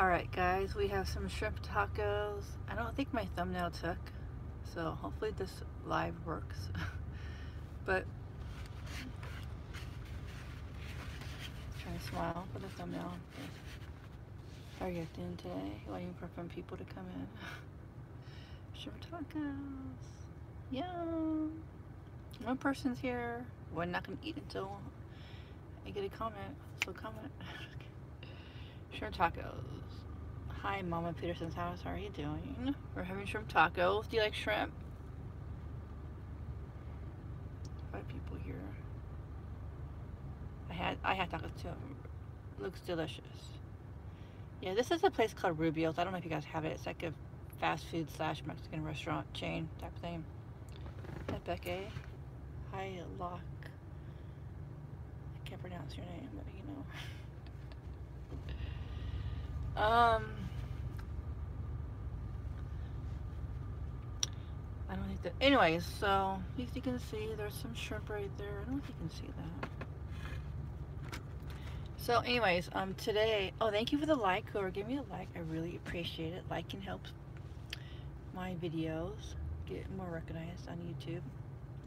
Alright guys, we have some shrimp tacos. I don't think my thumbnail took, so hopefully this live works. but trying to smile for the thumbnail. How are you doing today? Waiting for some people to come in. shrimp tacos. Yum. One person's here. We're not gonna eat until I get a comment. So comment. shrimp tacos. Hi, Mama Peterson's house. How are you doing? We're having shrimp tacos. Do you like shrimp? Five people here. I had I had tacos too. Looks delicious. Yeah, this is a place called Rubio's. I don't know if you guys have it. It's like a fast food slash Mexican restaurant chain type thing. Hi, Becky. Hi, Locke. I can't pronounce your name, but you know. um. I don't think that. Anyways, so if you can see there's some shrimp right there. I don't know if you can see that. So, anyways, um, today. Oh, thank you for the like or give me a like. I really appreciate it. Like Liking helps my videos get more recognized on YouTube.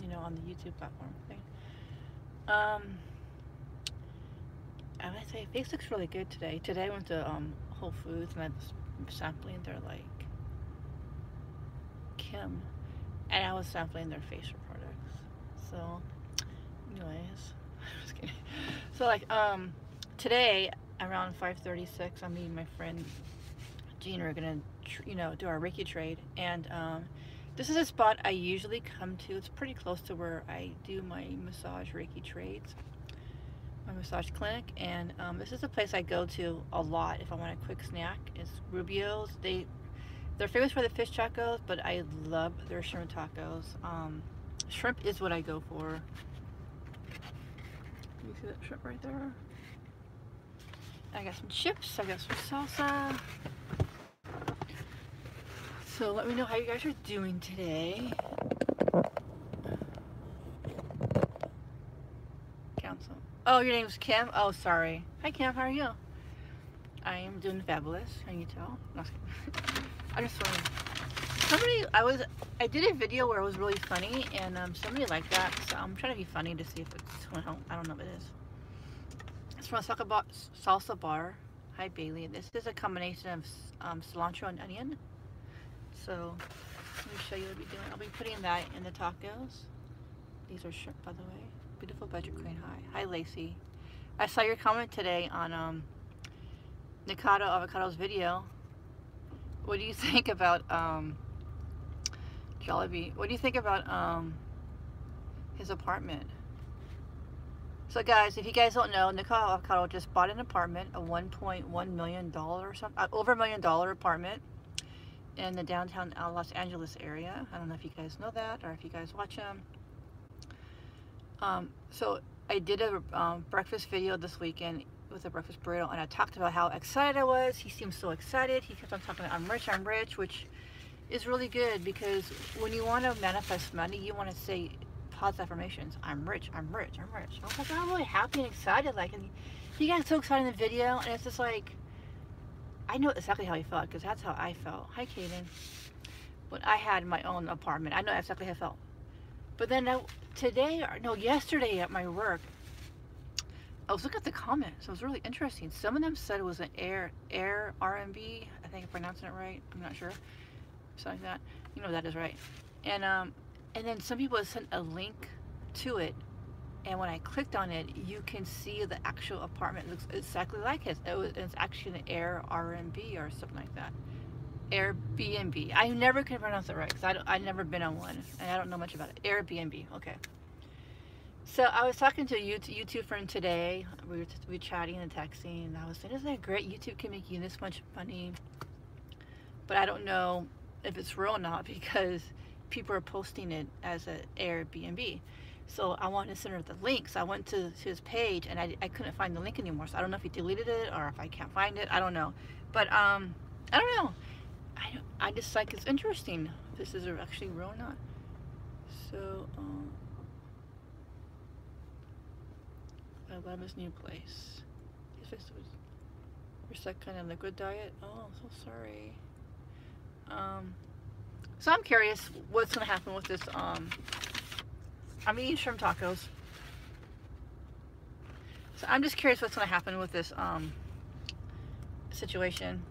You know, on the YouTube platform thing. Um, I would say face looks really good today. Today I went to um, Whole Foods and I was sampling their like Kim and I was sampling their facial products. So, anyways, just kidding. So like, um, today around 5:36, I'm meeting my friend Gina. We're gonna, you know, do our Reiki trade, and um, this is a spot I usually come to. It's pretty close to where I do my massage Reiki trades, my massage clinic, and um, this is a place I go to a lot if I want a quick snack. It's Rubio's. They they're famous for the fish tacos, but I love their shrimp tacos. Um, shrimp is what I go for. You see that shrimp right there? I got some chips, I got some salsa. So let me know how you guys are doing today. Oh, your name's Kim? Oh, sorry. Hi, Kim. How are you? I am doing fabulous. Can you tell? I just want somebody I was I did a video where it was really funny and um, somebody liked that so I'm trying to be funny to see if it's well, I don't know if it is it's from a salsa, salsa bar hi Bailey this is a combination of um, cilantro and onion so let me show you what I'll be doing I'll be putting that in the tacos these are shrimp by the way beautiful budget queen hi hi Lacey I saw your comment today on um, Nikocado Avocado's video what do you think about um, Jollibee? What do you think about um, his apartment? So guys, if you guys don't know, Nikocado Avocado just bought an apartment, a 1.1 million dollar or something, uh, over a million dollar apartment in the downtown Los Angeles area. I don't know if you guys know that or if you guys watch them. Um, so I did a um, breakfast video this weekend with a breakfast burrito and I talked about how excited I was. He seemed so excited. He kept on talking, about I'm rich, I'm rich, which is really good because when you want to manifest money, you want to say positive affirmations. I'm rich, I'm rich, I'm rich. I was like, I'm really happy and excited. Like, and he got so excited in the video and it's just like, I know exactly how he felt because that's how I felt. Hi, Kaden. But I had my own apartment. I know exactly how I felt. But then today, or no, yesterday at my work, I was looking at the comments. It was really interesting. Some of them said it was an air air R&B. I think I'm pronouncing it right. I'm not sure. Something like that. You know that is right. And um, and then some people sent a link to it. And when I clicked on it, you can see the actual apartment it looks exactly like it. it was, it's actually an Air R&B or something like that. Airbnb. I never could pronounce it right because I I've never been on one and I don't know much about it. Airbnb. Okay. So I was talking to a YouTube friend today. We were, we were chatting and texting, and I was saying, "Isn't that great? YouTube can make you this much money." But I don't know if it's real or not because people are posting it as an Airbnb. So I wanted to send her the link. So I went to, to his page and I, I couldn't find the link anymore. So I don't know if he deleted it or if I can't find it. I don't know. But um, I don't know. I, I just like it's interesting. This is actually real not. So um, I love his new place. His face was Reset kind of liquid diet. Oh, I'm so sorry. Um, so I'm curious what's gonna happen with this. Um, I'm eating shrimp tacos. So I'm just curious what's gonna happen with this um, situation.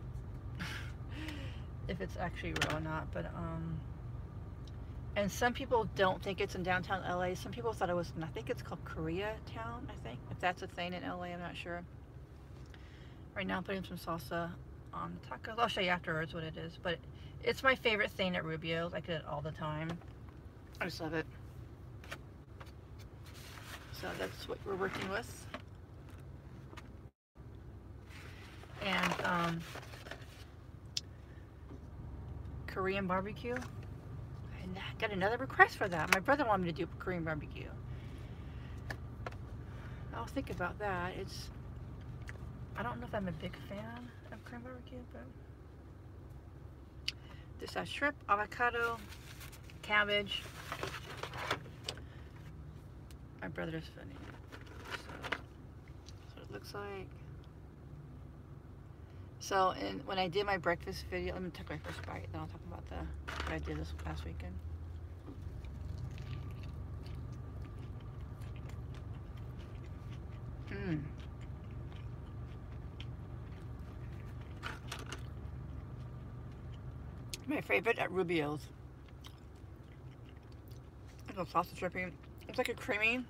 If it's actually real or not, but um, and some people don't think it's in downtown LA. Some people thought it was, I think it's called Koreatown, I think. If that's a thing in LA, I'm not sure. Right now I'm putting some salsa on the tacos. I'll show you afterwards what it is. But it's my favorite thing at Rubio's. I get it all the time. I just love it. So that's what we're working with. And um, Korean barbecue. And I got another request for that. My brother wanted me to do Korean barbecue. I'll think about that. It's I don't know if I'm a big fan of Korean barbecue, but this has shrimp, avocado, cabbage. My brother is funny. So, that's what it looks like. So, and when I did my breakfast video, let me take my first bite, then I'll talk about the what I did this past weekend. Mmm. My favorite at Rubio's. Little sausage dripping. It's like a creamy.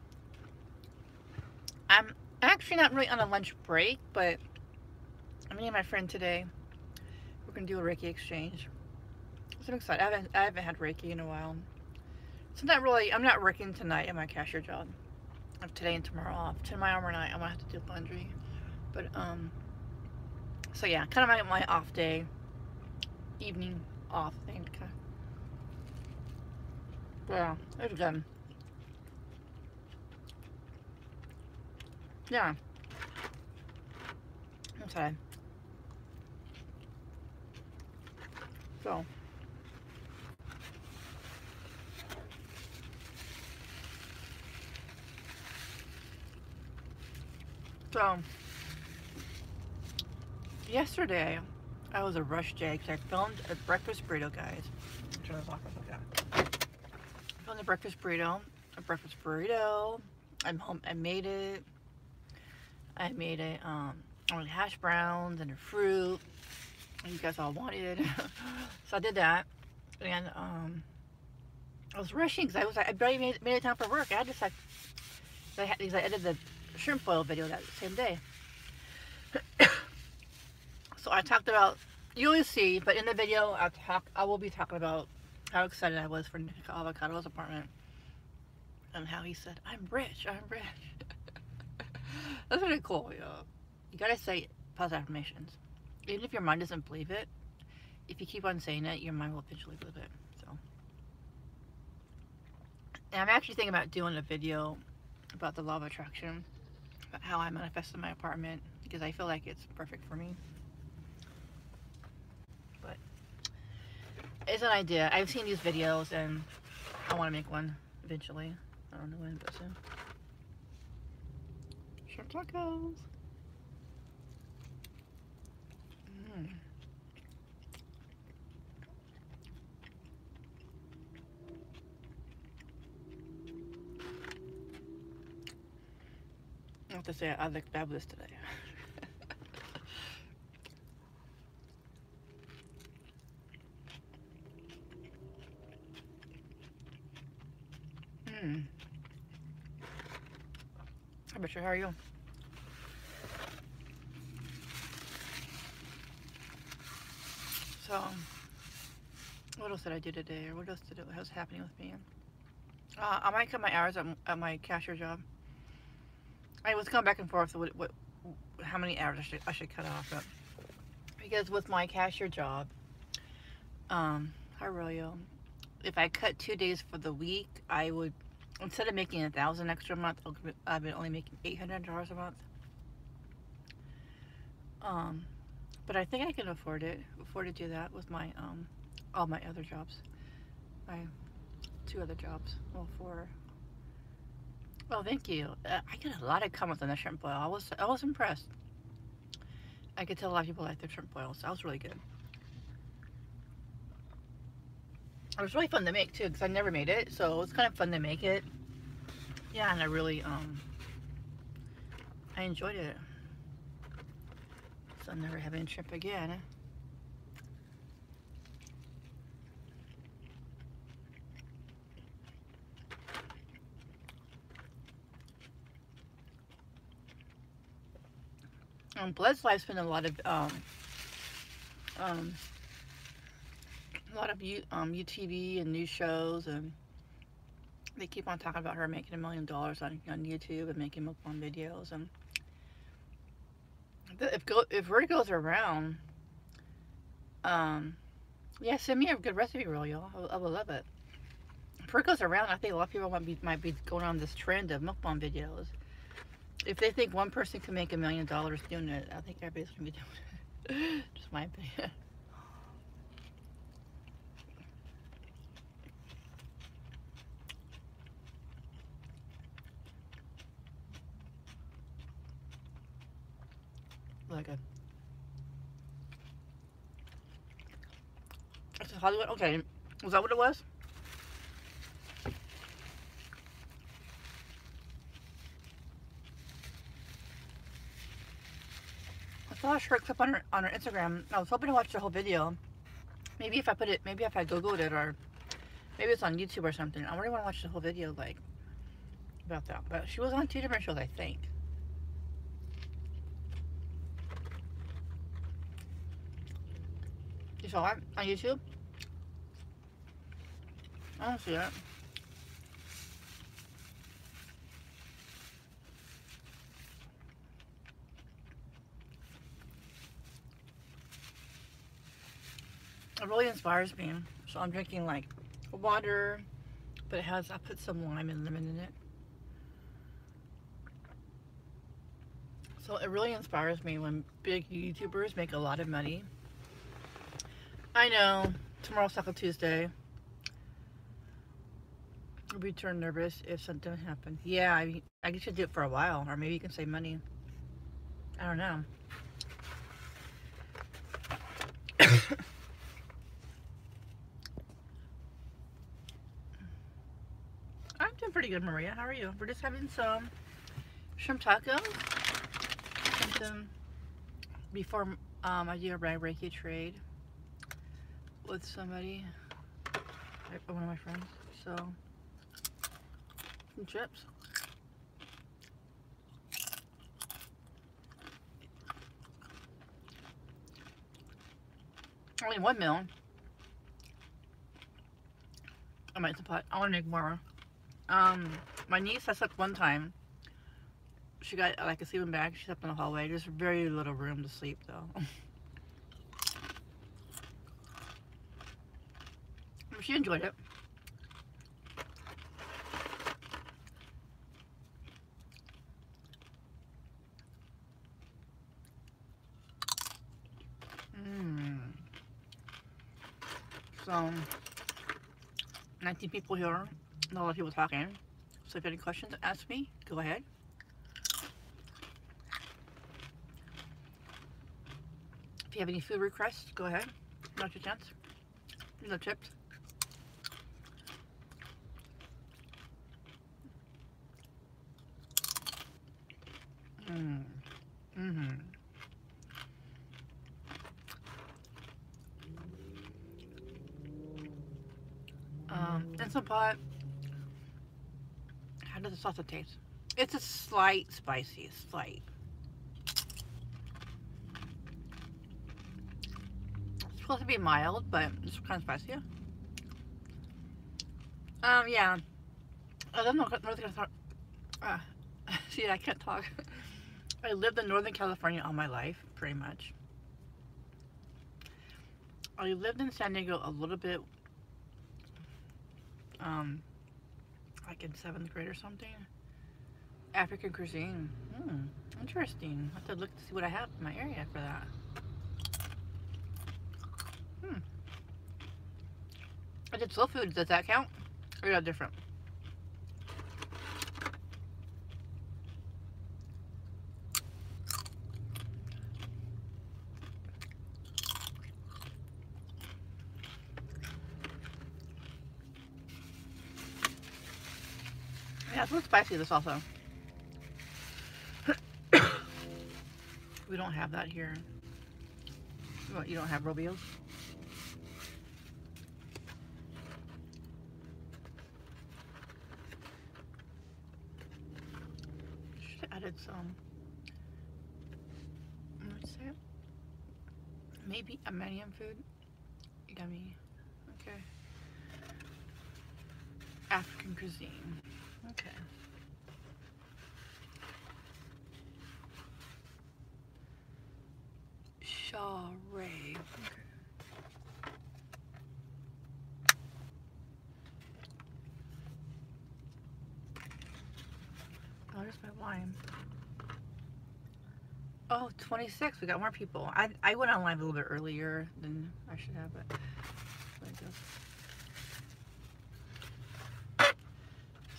I'm actually not really on a lunch break, but me and my friend today, we're gonna do a Reiki exchange. So I'm excited. I haven't, I haven't had Reiki in a while. So I'm not really, I'm not working tonight at my cashier job. I have today and tomorrow off. Tomorrow night I'm gonna have to do laundry. But um, so yeah, kind of my, my off day, evening off thing. Yeah, it's good. Yeah. Okay. So. So, yesterday, I was a rush day because I filmed a breakfast burrito, guys. Turn this off like that. Filmed a breakfast burrito. A breakfast burrito. I'm home. I made it. I made it um, with hash browns and a fruit. You guys all wanted. so I did that. And um, I was rushing because I was like, I barely made, made it time for work. I just like I had I edited the shrimp boil video that same day. So I talked about, you'll see, but in the video, I'll talk, I will be talking about how excited I was for Nikocado Avocado's apartment. And how he said, I'm rich, I'm rich. That's really cool, you. You gotta say positive affirmations. Even if your mind doesn't believe it, if you keep on saying it, your mind will eventually believe it. So, and I'm actually thinking about doing a video about the law of attraction, about how I manifested my apartment, because I feel like it's perfect for me. But it's an idea. I've seen these videos and I want to make one eventually. I don't know when, but soon. Shrimp tacos. Mm. I have to say I look fabulous today. Hmm. How about you? How are you? So, what else did I do today? Or what else did it, what was happening with me? Uh, I might cut my hours at, at, my cashier job. I was going back and forth what, what, how many hours I should, I should cut off. But because with my cashier job, um, hi Royal, if I cut two days for the week, I would instead of making a thousand extra a month, I've been only making eight hundred dollars a month. Um, but I think I can afford it, afford to do that with my um, all my other jobs, my two other jobs. Well, four. Well, thank you. Uh, I get a lot of comments on the shrimp boil. I was I was impressed. I could tell a lot of people like their shrimp boil, so that was really good. It was really fun to make too, because I never made it, so it was kind of fun to make it. Yeah, and I really, um, I enjoyed it. I'm never having shrimp again. Um, Bloveslife's been a lot of um, um, a lot of U, um, UTV and news shows, and they keep on talking about her making a million dollars on on YouTube and making mukbang videos. And if go, if word around, um, yeah, send me a good recipe reel, y'all. I, I would love it. If goes around, I think a lot of people might be might be going on this trend of mukbang videos if they think one person can make a million dollars doing it, I think everybody's gonna be doing it. Just my opinion. Like a Hollywood. Okay, was that what it was? I saw a short clip on her on her Instagram. I was hoping to watch the whole video. Maybe if I put it, maybe if I googled it or maybe it's on YouTube or something. I really want to watch the whole video, like about that. But she was on two different shows, I think. You saw it on YouTube? I don't see it. it really inspires me. So I'm drinking like water, but it has, I put some lime and lemon in it. So it really inspires me when big YouTubers make a lot of money. I know, tomorrow's Taco Tuesday. Turned nervous if something happened. Yeah, I, I you do it for a while, or maybe you can save money. I don't know. I'm doing pretty good, Maria. How are you? We're just having some shrimp tacos. Some before um, I do a Reiki trade with somebody, one of my friends. So, some chips. Only one meal. I might supply. I want to make more. Um, my niece, I slept one time. She got like a sleeping bag. She slept in the hallway. There's very little room to sleep though. she enjoyed it. Mmm. So, 19 people here a lot of people talking. So if you have any questions, ask me. Go ahead. If you have any food requests, go ahead. Not your chance. No chips. Mmm. Instant Pot does the salsa taste? It's a slight spicy, slight. It's supposed to be mild, but it's kind of spicy. Um, yeah. I live in California. Uh, see, I can't talk. I lived in Northern California all my life, pretty much. I lived in San Diego a little bit um, like in seventh grade or something. African cuisine. Hmm, interesting. I have to look to see what I have in my area for that. Hmm. I did soul food. Does that count? Or is that different? Little spicy, this also. we don't have that here. What, you don't have Rubio's? Should have added some. What's that? Maybe Armenian food? Yummy. Okay. African cuisine. Okay. Shaw Ray. Okay. Oh, there's my wine. Oh, 26. We got more people. I, I went online a little bit earlier than I should have, but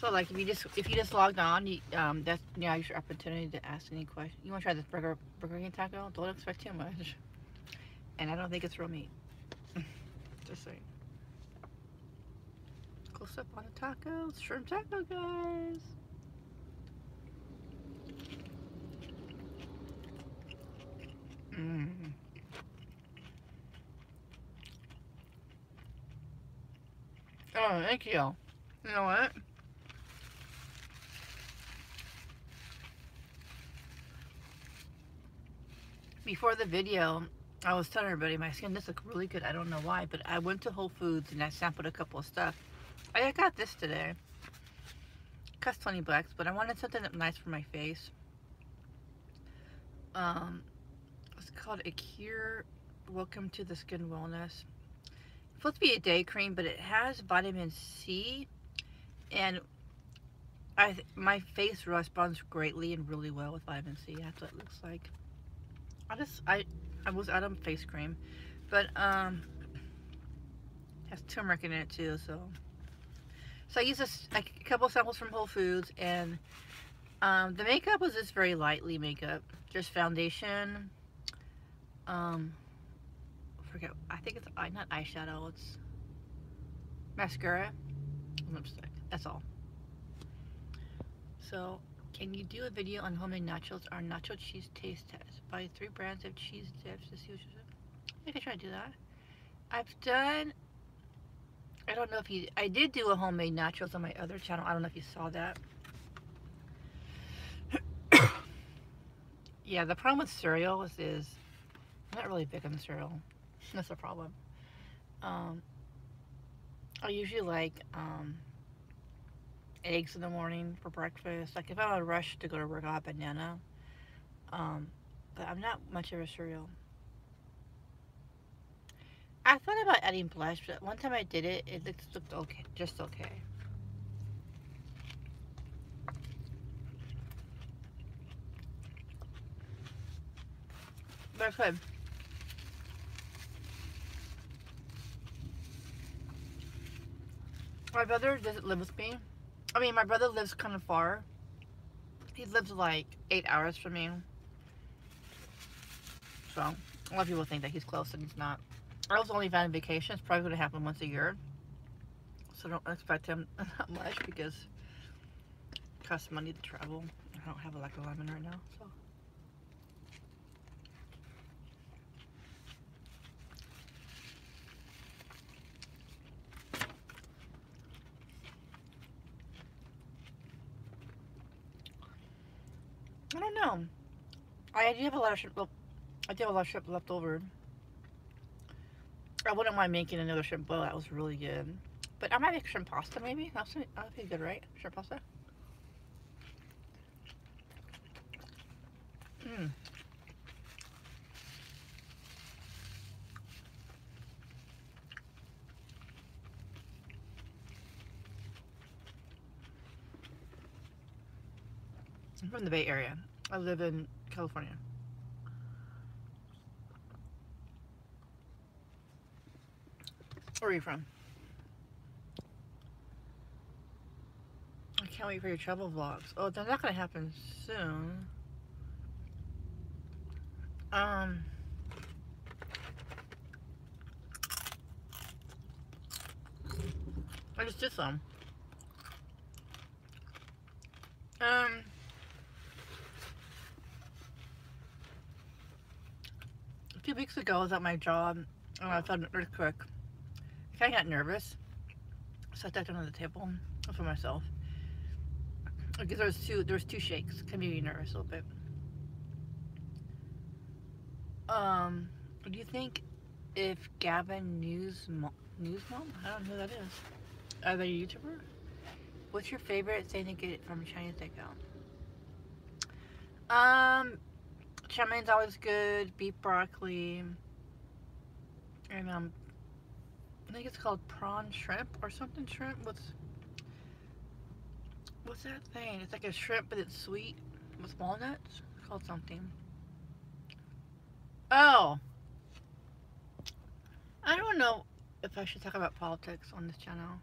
So like if you just if you just logged on, you, um, that's yeah your opportunity to ask any question. You want to try this burger burger king taco? Don't expect too much. And I don't think it's real meat. just saying. Close up on the tacos, shrimp taco guys. Mmm. Oh, thank you. You know what? Before the video, I was telling everybody my skin does look really good. I don't know why, but I went to Whole Foods and I sampled a couple of stuff. I got this today. Cost 20 bucks, but I wanted something nice for my face. Um, it's called Acure Welcome to the Skin Wellness. It's supposed to be a day cream, but it has vitamin C, and I my face responds greatly and really well with vitamin C. That's what it looks like. I just I I was out of face cream, but um, has turmeric in it too. So so I used a, a couple samples from Whole Foods, and um, the makeup was just very lightly makeup, just foundation. Um, I forget. I think it's eye, not eyeshadow. It's mascara, lipstick. That's all. So can you do a video on homemade nachos or nacho cheese taste test? Buy three brands of cheese dips to see you I could try to do that. I've done, I don't know if you, I did do a homemade nachos on my other channel. I don't know if you saw that. yeah, the problem with cereal is, is I'm not really big on cereal. That's a problem. Um, I usually like, um, eggs in the morning for breakfast. Like if I'm in a rush to go to work, I'll have banana. Um, but I'm not much of a cereal. I thought about adding blush, but one time I did it, it looked, looked okay, just okay. But good. My brother doesn't live with me. I mean, my brother lives kind of far. He lives like eight hours from me. So, a lot of people think that he's close and he's not. I was only on vacation. It's probably going to happen once a year. So don't expect him that much because it costs money to travel. I don't have a like of lemon right now, so. I don't know. I do have a lot of shrimp. Well, I do have a lot of shrimp left over. I wouldn't mind making another shrimp boil. That was really good. But I might make shrimp pasta maybe. That's that'd be good, right? Shrimp pasta. Mmm. I'm from the Bay Area. I live in California. Where are you from? I can't wait for your travel vlogs. Oh, they're not to happen soon. Um... I just did some. Um, few weeks ago, I was at my job and I felt an earthquake. I kind of got nervous. So I sat down on the table for myself. Because there was two, there was two shakes. Kind of made me nervous a little bit. Um, do you think if Gavin News News Mom? I don't know who that is. Are they a YouTuber? What's your favorite thing to get from Chinese takeout? Um, mein's always good. Beef broccoli. And um, I think it's called prawn shrimp or something shrimp with what's that thing? It's like a shrimp but it's sweet with walnuts. It's called something. Oh. I don't know if I should talk about politics on this channel.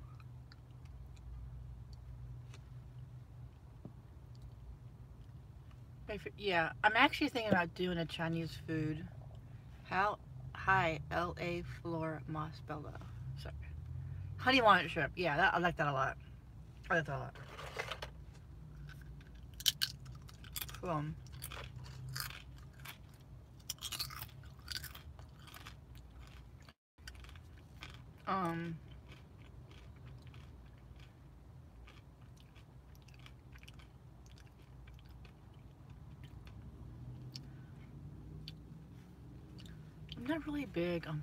Yeah, I'm actually thinking about doing a Chinese food. How? Hi, L.A. Flor Mossbella. Sorry. Honey walnut shrimp. Yeah, that, I like that a lot. I like that a lot. Boom. Um... not really big on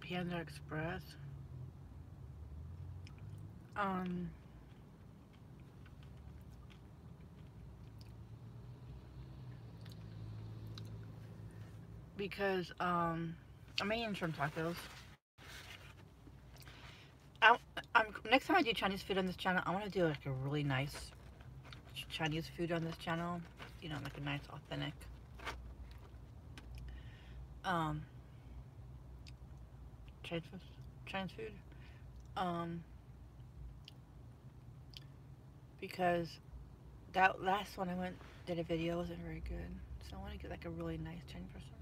Panda Express. Um, because um, I'm eating shrimp tacos. I, I'm, next time I do Chinese food on this channel, I want to do like a really nice Chinese food on this channel. You know, like a nice authentic um, food, Chinese food, um, because that last one I went did a video wasn't very good, so I want to get like a really nice Chinese person.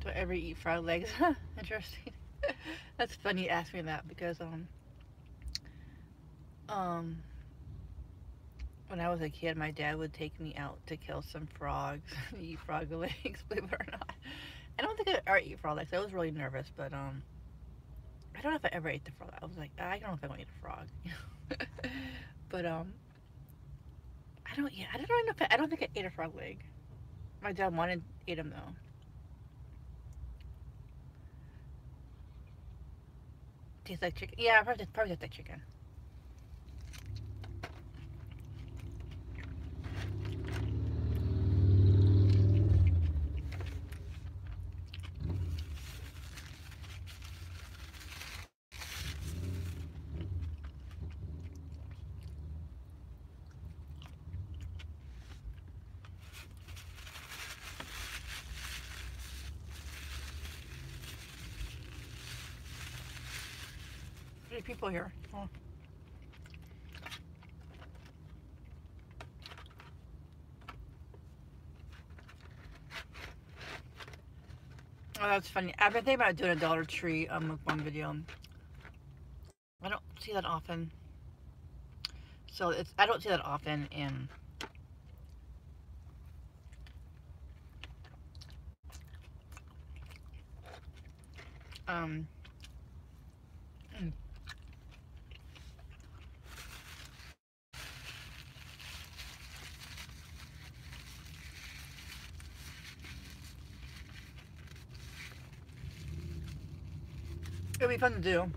Do I ever eat frog legs? Interesting. That's funny you ask me that because um um when I was a kid, my dad would take me out to kill some frogs, eat frog legs, believe it or not. I don't think I ever ate frog legs. I was really nervous, but um, I don't know if I ever ate the frog. I was like, I don't know if I want to eat a frog. but um, I don't. Yeah, I don't know if I, I don't think I ate a frog leg. My dad wanted to eat them though. Tastes like chicken. Yeah, probably probably tastes like chicken. Many people here. Oh. Oh, that's funny. I've been thinking about doing a Dollar Tree um, one video. I don't see that often. So it's I don't see that often in um It'll be fun to do.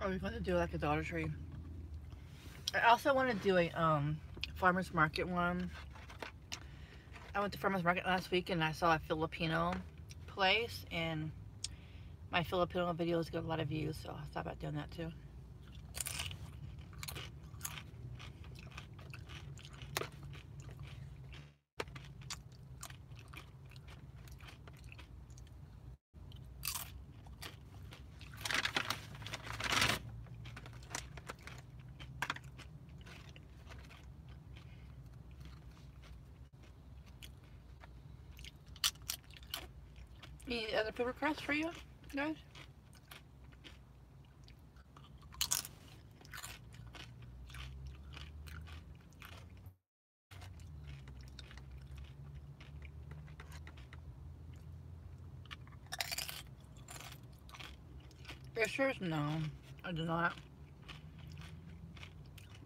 It'll be fun to do like a Dollar Tree. I also want to do a um, farmer's market one. I went to farmer's market last week and I saw a Filipino place and my Filipino videos get a lot of views so I thought about doing that too. That's for you guys. Fishers? No, I do not.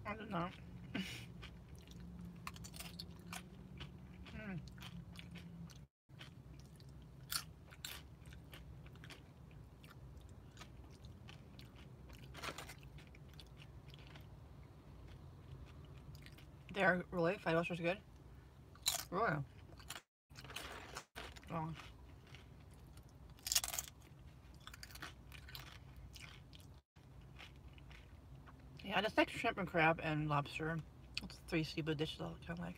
I do not. They're really fried good. Really. Oh. Yeah, oh. just like shrimp and crab and lobster. It's three seafood dishes I kind of like.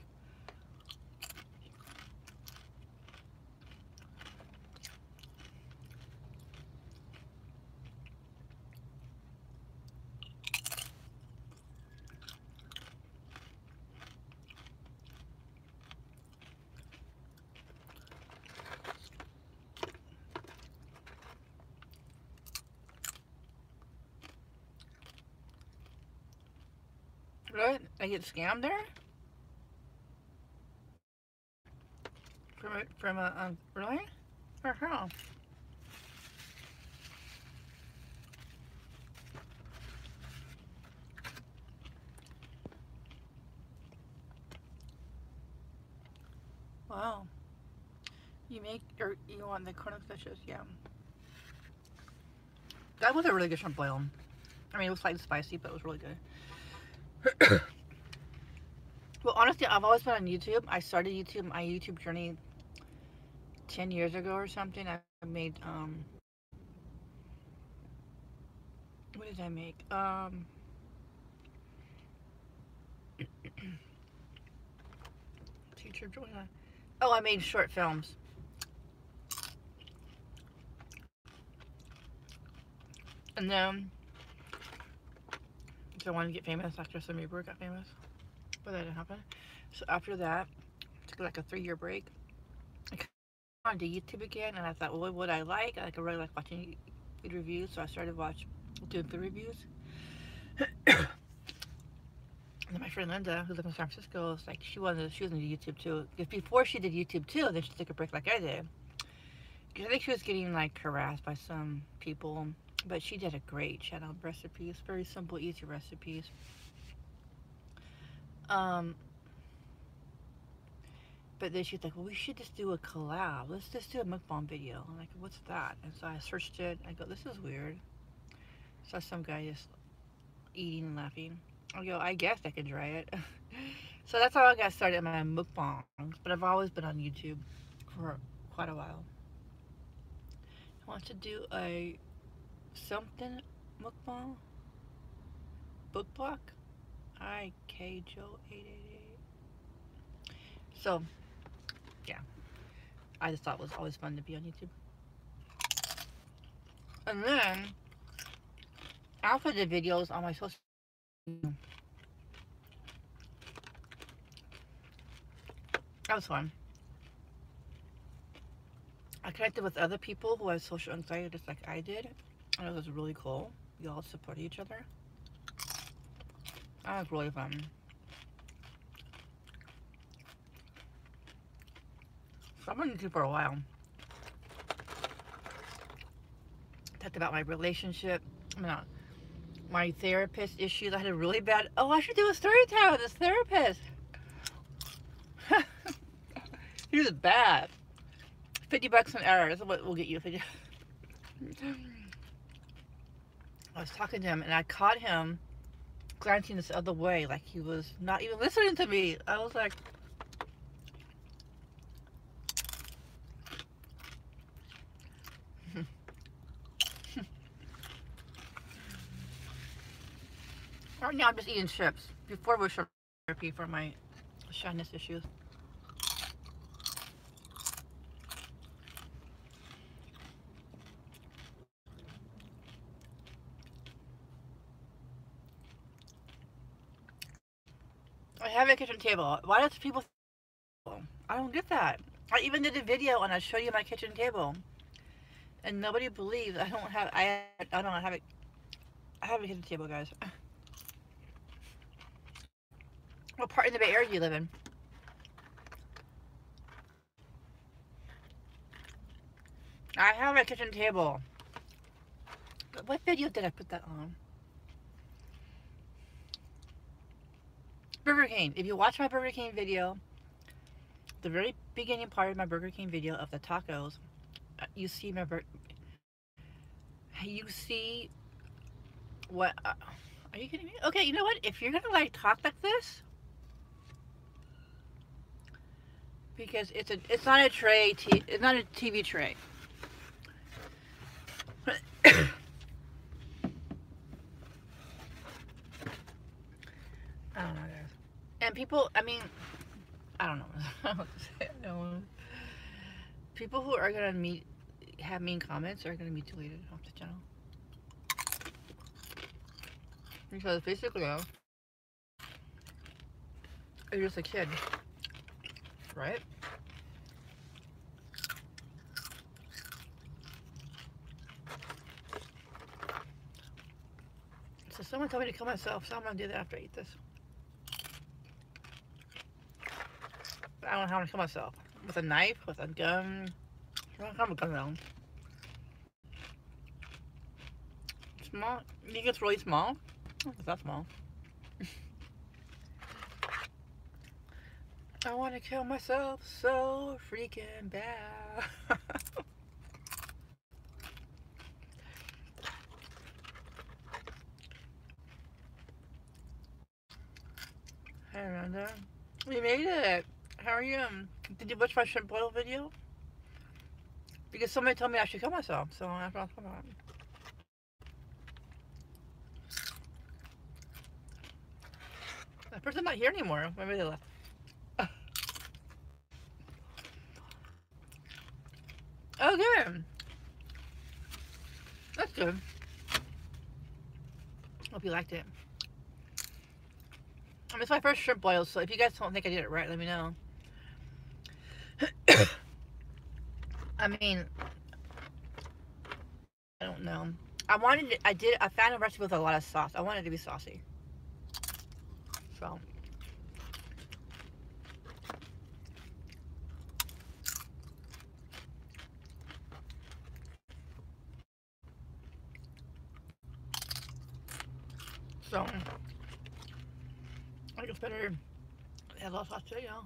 Really? I get scammed there? From a, from a, um, really? Or how? Wow. You make, or you want the cornstarches, yeah. That was a really good shrimp boil. I mean, it was slightly spicy, but it was really good. honestly, I've always been on YouTube. I started YouTube, my YouTube journey 10 years ago or something. I made, um, what did I make? Um, teacher Joanna. Oh, I made short films. And then I wanted to get famous after Simi Brewer got famous. But that didn't happen. So after that, took like a three year break. I on to YouTube again and I thought, well, what would I like? I like really like watching food reviews, so I started watching doing food reviews. and then my friend Linda, who lives in San Francisco, was like she wanted she was into YouTube too. Because before she did YouTube too, then she took a break like I did. Because I think she was getting like harassed by some people but she did a great channel recipes. Very simple, easy recipes. Um, but then she's like, well, we should just do a collab. Let's just do a mukbang video. I'm like, what's that? And so I searched it. I go, this is weird. Saw some guy just eating and laughing. I go, I guess I can try it. so that's how I got started my mukbangs. But I've always been on YouTube for quite a while. I want to do a something mukbang book block IK Joe 888 so yeah I just thought it was always fun to be on YouTube and then after the videos on my social that was fun I connected with other people who have social anxiety just like I did and it was really cool. We all support each other. Ah, that was really fun. So I've been YouTube for a while. Talked about my relationship. I mean, my therapist issues. I had a really bad. Oh, I should do a story time with this therapist. he was bad. 50 bucks an hour. That's what we'll get you. 50. I was talking to him and I caught him glancing this other way like he was not even listening to me. I was like, right now I'm just eating chips. Before was therapy for my shyness issues. have a kitchen table. Why does people... I don't get that. I even did a video and I showed you my kitchen table. And nobody believes I don't have... I, I don't have it. I have a kitchen table, guys. What part in the Bay Area do you live in? I have a kitchen table. what video did I put that on? Burger King. If you watch my Burger King video, the very beginning part of my Burger King video of the tacos, uh, you see my you see what uh, are you kidding me? Okay, you know what? If you're gonna like talk like this, because it's a it's not a tray. It's not a TV tray. I don't know, guys. And people, I mean, I don't know. people who are gonna meet, have mean comments are gonna be deleted off the channel. Because basically, you're just a kid, right? So someone told me to kill myself, so I'm gonna do that after I eat this. I don't know how to kill myself. With a knife, with a gun. I don't have a gun though. Small. You think it's really small? It's not small. I want to kill myself so freaking bad. Hey Amanda, we made it. How are you? Um, did you watch my shrimp boil video? Because somebody told me I should kill myself, so that's what I'm. That person's not here anymore. Maybe they left. Oh, good. That's good. Hope you liked it. I mean, it's my first shrimp boil, so if you guys don't think I did it right, let me know. I mean, I don't know. I wanted I did, I found a recipe with a lot of sauce. I wanted it to be saucy. So. So, I think it's better add less hot chili, yeah.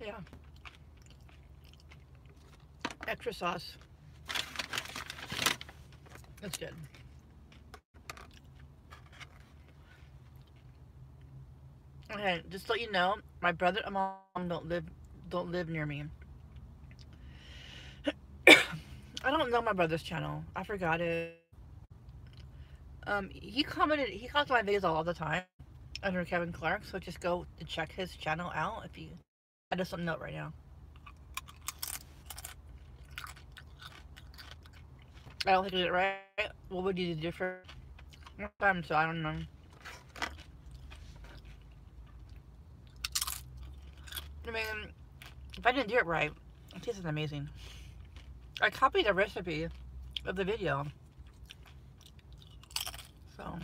Yeah. Extra sauce. That's good. Okay, just let you know, my brother and mom don't live don't live near me. I don't know my brother's channel. I forgot it. Um, he commented, he comments on my videos all, the time under Kevin Clark, so just go to check his channel out if you, I just don't know right now. I don't think I did it right. What would you do different? Time, so I don't know. I mean, if I didn't do it right, it tastes amazing. I copied the recipe of the video. So.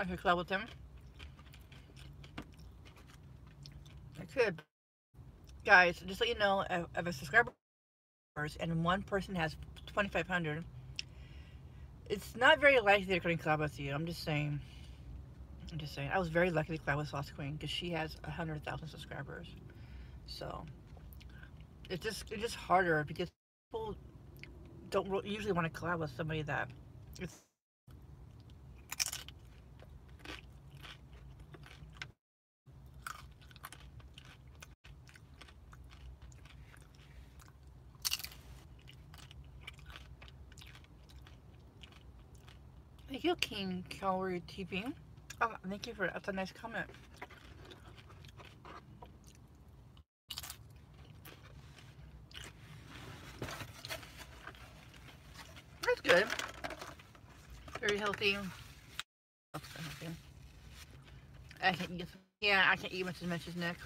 I could collab with him. Could. Guys, just let you know, of a subscriber and one person has 2,500, it's not very likely they're going to collab with you. I'm just saying. I'm just saying. I was very lucky to collab with Sauce Queen because she has 100,000 subscribers. So, it's just, it's just harder because people don't usually want to collab with somebody that it's you, King Calorie TV. Oh, thank you for that's a nice comment. That's good. Very healthy. I can't eat. Yeah, I can't eat much as much as Nick.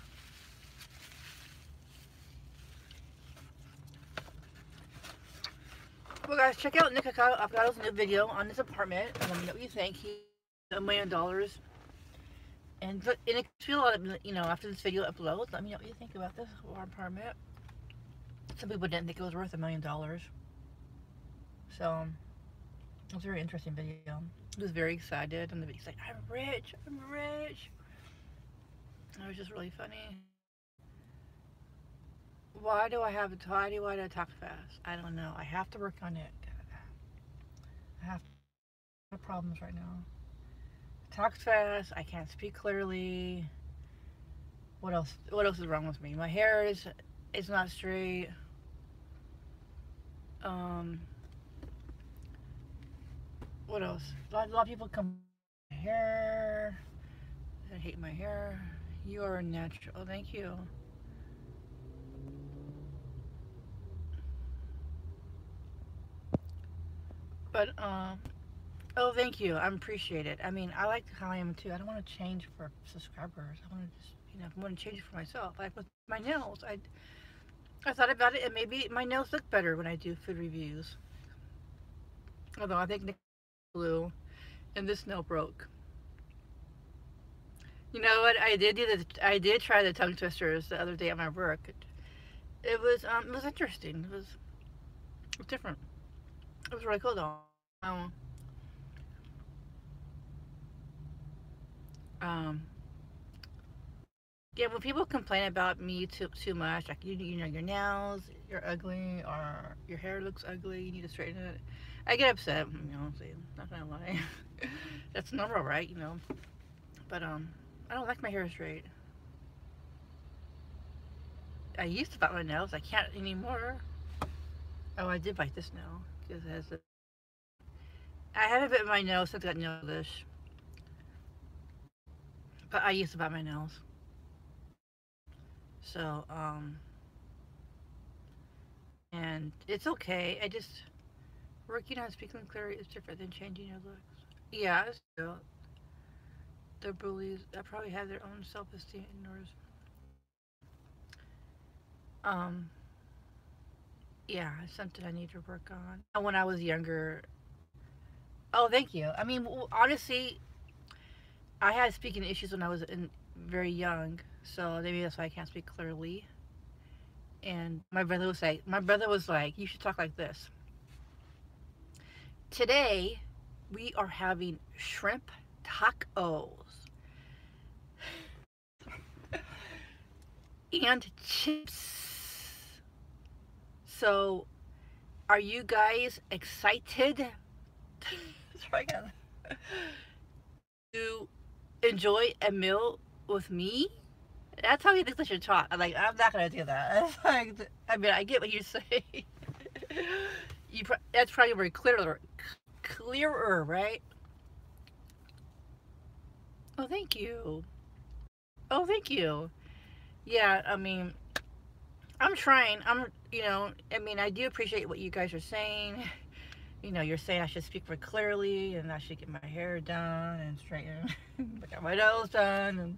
Well, guys, check out Nikocado Avocado's new video on his apartment. Let me know what you think. He a million dollars. And, feel a of, you know, after this video uploads, let me know what you think about this apartment. Some people didn't think it was worth a million dollars. So, it was a very interesting video. He was very excited. And he's like, I'm rich, I'm rich. It was just really funny. Why do I have, a why do I talk fast? I don't know. I have to work on it. I have problems right now. talk fast. I can't speak clearly. What else? What else is wrong with me? My hair is, is not straight. Um, what else? A lot, a lot of people come hair. I hate my hair. You are natural. Thank you. But, um, oh, thank you. I appreciate it. I mean, I like how I am too. I don't want to change for subscribers. I want to just, you know, I want to change it for myself. Like with my nails, I, I thought about it and maybe my nails look better when I do food reviews. Although I think blue and this nail broke. You know what? I did do the, I did try the tongue twisters the other day at my work. It, it was, um, it was interesting. It was different. It was really cool though. Um, um, yeah, when people complain about me too too much, like you, you know your nails, you're ugly, or your hair looks ugly, you need to straighten it. I get upset. You know, I'm not gonna lie. That's normal, right? You know, but um, I don't like my hair straight. I used to bite my nails. I can't anymore. Oh, I did bite this nail it has a. I haven't bit my nails since I got nail polish. But I used to bite my nails. So, um, and it's okay. I just, working on speaking clearly is different than changing your looks. Yeah, still, the bullies, probably have their own self-esteem yours. Um, yeah, something I need to work on. And when I was younger, oh, thank you. I mean, honestly, I had speaking issues when I was in, very young, so maybe that's why I can't speak clearly. And my brother was like, my brother was like, you should talk like this. Today, we are having shrimp tacos. and chips. So, are you guys excited to enjoy a meal with me? That's how you think I should talk. I'm like, I'm not gonna do that. Like, I mean, I get what you say. you, that's probably very clearer, clearer, right? Oh, thank you. Oh, thank you. Yeah, I mean, I'm trying. I'm, you know, I mean, I do appreciate what you guys are saying. You know, you're saying I should speak more clearly and I should get my hair done and straighten, get my nails done and,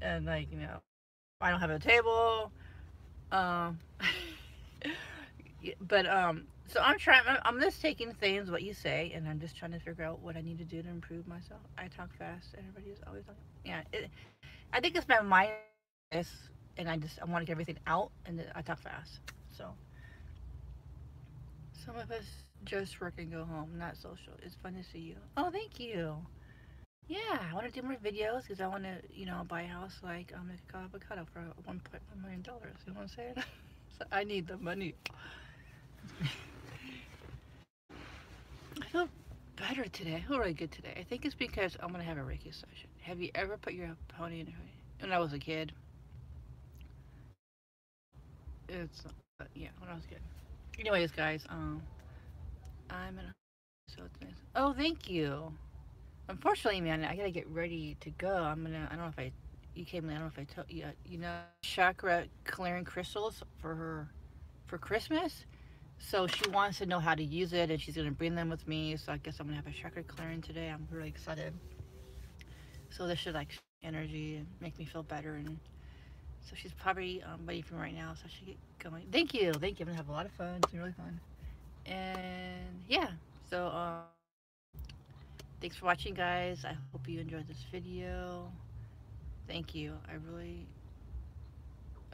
and like, you know, I don't have a table. Um, but, um, so I'm trying, I'm just taking things, what you say, and I'm just trying to figure out what I need to do to improve myself. I talk fast. Everybody's always talking. Yeah. It, I think it's my mind and I just I want to get everything out and I talk fast. So some of us just work and go home, not social. It's fun to see you. Oh, thank you. Yeah, I want to do more videos because I want to, you know, buy a house like um, Avocado for 1.1 million dollars. You know what I'm saying? so I need the money. I feel better today. I feel really good today. I think it's because I'm gonna have a Reiki session. Have you ever put your pony in a hoodie? When I was a kid. It's, uh, yeah, when I was kid. Anyways, guys, um, I'm in a, so nice. Oh, thank you. Unfortunately, man, I gotta get ready to go. I'm gonna, I don't know if I, you came I don't know if I told you, you know, chakra clearing crystals for her, for Christmas. So she wants to know how to use it and she's gonna bring them with me. So I guess I'm gonna have a chakra clearing today. I'm really excited. So this should like energy and make me feel better and so she's probably um, waiting for me right now so I should get going. Thank you. Thank you. I'm gonna have a lot of fun. It's been really fun. and yeah so um thanks for watching guys i hope you enjoyed this video thank you i really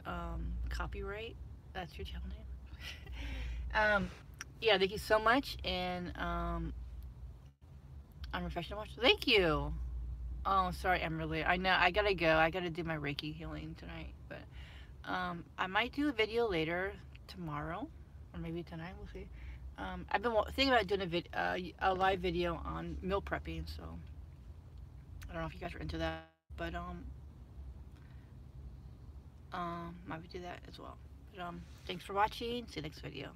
um copyright that's your channel name um yeah thank you so much and um i'm refreshing professional watch thank you oh sorry emily i know i gotta go i gotta do my reiki healing tonight but um i might do a video later tomorrow or maybe tonight we'll see um, I've been thinking about doing a, vid uh, a live video on meal prepping, so I don't know if you guys are into that, but um, um, might do that as well. But um, thanks for watching. See you next video.